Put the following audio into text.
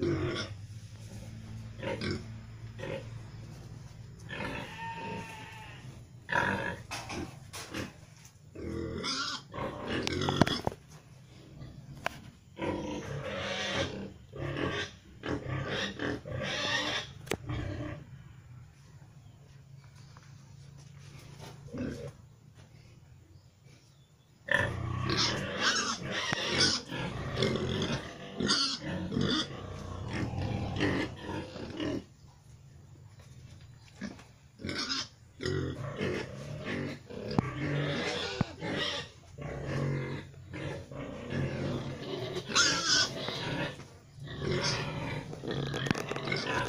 Mm-hmm. Mm-hmm.